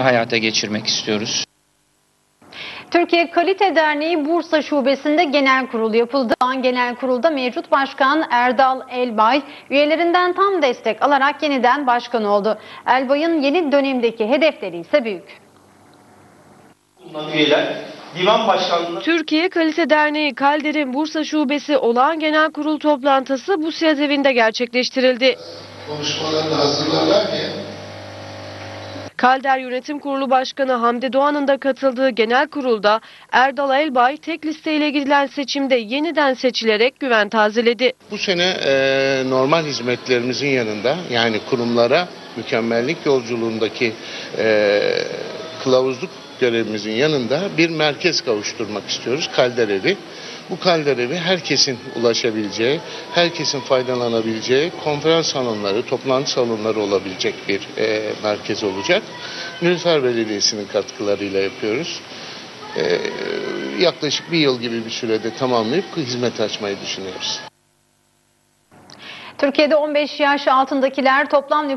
hayata geçirmek istiyoruz. Türkiye Kalite Derneği Bursa Şubesi'nde genel kurul yapıldı. Genel kurulda mevcut başkan Erdal Elbay üyelerinden tam destek alarak yeniden başkan oldu. Elbay'ın yeni dönemdeki hedefleri ise büyük. üyeler divan Türkiye Kalite Derneği Kalder'in Bursa Şubesi olağan genel kurul toplantısı Busyaz evinde gerçekleştirildi. konuşmalarını hazırlarlarken Kalder Yönetim Kurulu Başkanı Hamdi Doğan'ın da katıldığı genel kurulda Erdal Elbay tek listeyle gidilen seçimde yeniden seçilerek güven tazeledi. Bu sene e, normal hizmetlerimizin yanında yani kurumlara mükemmellik yolculuğundaki e, kılavuzluk görevimizin yanında bir merkez kavuşturmak istiyoruz. Kalderevi. Bu kalderevi herkesin ulaşabileceği, herkesin faydalanabileceği konferans salonları, toplantı salonları olabilecek bir e, merkez olacak. Nilüfer Belediyesi'nin katkılarıyla yapıyoruz. E, yaklaşık bir yıl gibi bir sürede tamamlayıp hizmet açmayı düşünüyoruz. Türkiye'de 15 yaş altındakiler toplam